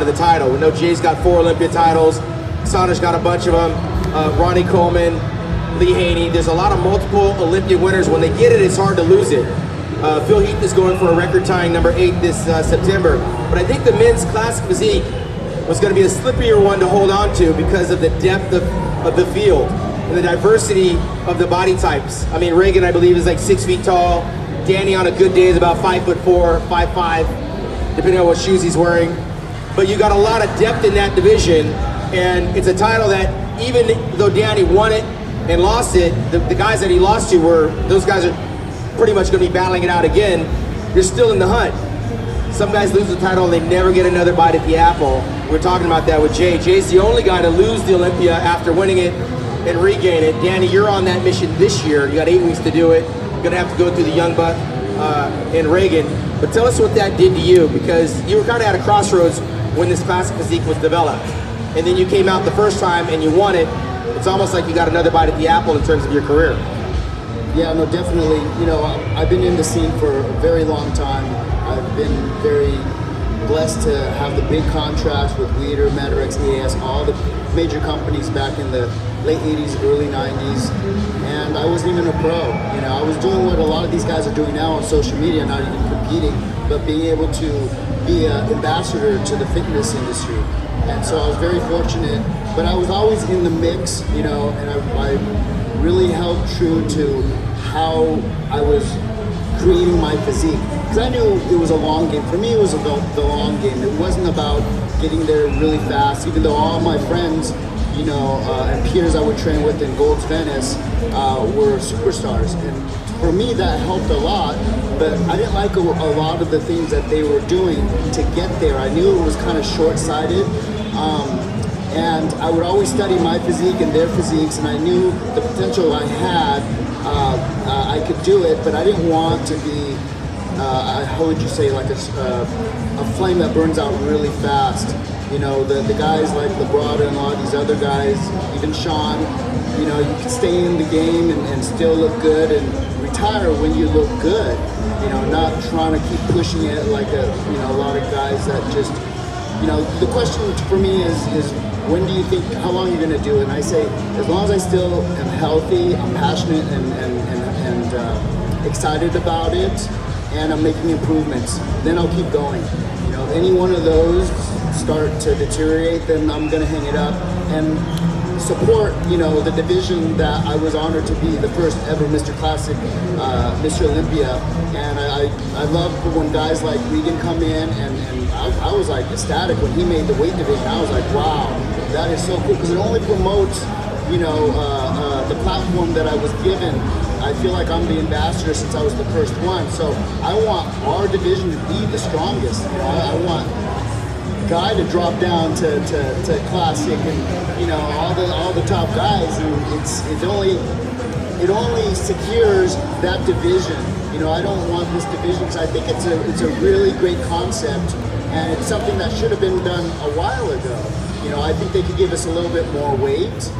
to the title. We know Jay's got four Olympia titles. Saunders got a bunch of them. Uh, Ronnie Coleman, Lee Haney. There's a lot of multiple Olympia winners. When they get it, it's hard to lose it. Uh, Phil Heath is going for a record-tying number eight this uh, September. But I think the men's classic physique was going to be a slippier one to hold on to because of the depth of, of the field and the diversity of the body types. I mean, Regan, I believe, is like six feet tall. Danny on a good day is about five foot four, five five, depending on what shoes he's wearing. But you got a lot of depth in that division, and it's a title that even though Danny won it and lost it, the, the guys that he lost to were those guys are pretty much going to be battling it out again. You're still in the hunt. Some guys lose the title and they never get another bite at the apple. We're talking about that with Jay. Jay's the only guy to lose the Olympia after winning it and regain it. Danny, you're on that mission this year. You got eight weeks to do it. You're gonna have to go through the Young Buck uh, and Regan. But tell us what that did to you because you were kind of at a crossroads when this classic physique was developed. And then you came out the first time and you won it. It's almost like you got another bite at the apple in terms of your career. Yeah, no, definitely. You know, I've been in the scene for a very long time. I've been very blessed to have the big contracts with Weider, Met-Rx, EAS, all the major companies back in the late 80s, early 90s, and I wasn't even a pro. You know, I was doing what a lot of these guys are doing now on social media, not even competing, but being able to be an ambassador to the fitness industry. And so I was very fortunate, but I was always in the mix, you know, and I, I really held true to how I was my physique. Because I knew it was a long game. For me, it was the, the long game. It wasn't about getting there really fast, even though all my friends you know, uh, and peers I would train with in Gold's Venice uh, were superstars. And for me, that helped a lot, but I didn't like a, a, lot of the things that they were doing to get there. I knew it was kind of short-sighted. Um, and I would always study my physique and their physiques, and I knew the potential I had. Uh, uh I could do it, but I didn't want to be, uh, how would you say, like a, uh, a flame that burns out really fast. You know, the, the guys like LeBron and a lot of these other guys, even Shawn, you know, you can stay in the game and, and still look good and retire when you look good. You know, not trying to keep pushing it like a, you know, a lot of guys that just, you know, the question for me is, is when do you think, how long are you're going to do it? And I say, as long as I still am healthy, I'm passionate and, and, and, and uh, excited about it, and I'm making improvements, then I'll keep going. You know, if any one of those start to deteriorate, then I'm going to hang it up and support, you know, the division that I was honored to be the first ever Mr. Classic, uh, Mr. Olympia. And I, I, love when guys like Regan come in and, and I, I, was like ecstatic when he made the weight division. I was like, wow, that is so cool because it only promotes, you know, uh, uh, the platform that I was given I feel like I'm the ambassador since I was the first one. So I want our division to be the strongest. You know, I, I want guy to drop down to, to, to classic and you know all the all the top guys and it's it only it only secures that division. You know I don't want this division because I think it's a it's a really great concept and it's something that should have been done a while ago. You know I think they could give us a little bit more weight.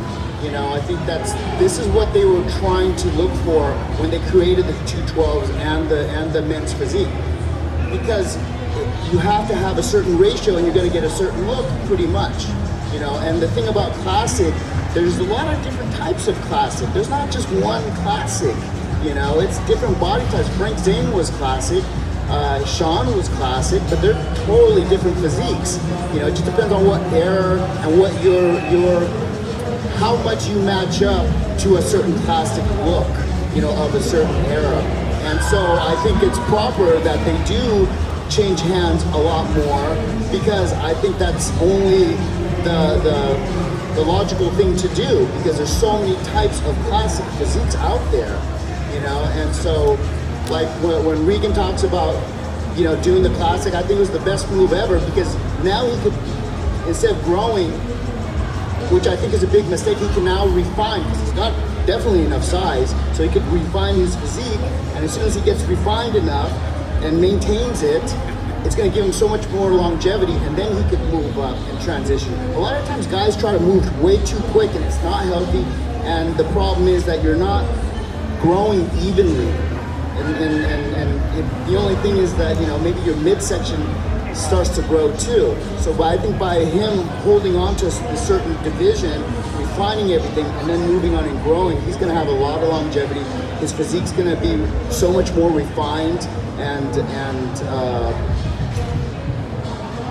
You know I think that's this is what they were trying to look for when they created the 212s and the and the men's physique. Because you have to have a certain ratio and you're going to get a certain look pretty much you know? And the thing about classic there's a lot of different types of classic. There's not just one classic you know? It's different body types. Frank Zane was classic uh, Shawn was classic but they're totally different physiques. You know it just depends on what era and what your your how much you match up to a certain classic look you know of a certain era. And so i think it's proper that they do change hands a lot more because I think that's only the, the, the logical thing to do because there's so many types of classic physiques out there, you know, and so like when, when Regan talks about, you know, doing the classic, I think it was the best move ever because now he could, instead of growing, which I think is a big mistake, he can now refine because he's got definitely enough size, so he could refine his physique, and as soon as he gets refined enough, and maintains it, it's going to give him so much more longevity, and then he could move up and transition. A lot of times, guys try to move way too quick, and it's not healthy. And the problem is that you're not growing evenly. And, and, and, and it, the only thing is that, you know, maybe your midsection starts to grow too. So by, I think by him holding on to a certain division, refining everything, and then moving on and growing, he's going to have a lot of longevity. His physique's going to be so much more refined and and uh,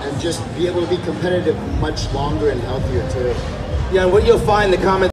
and just be able to be competitive much longer and healthier too. Yeah, what you'll find the comment.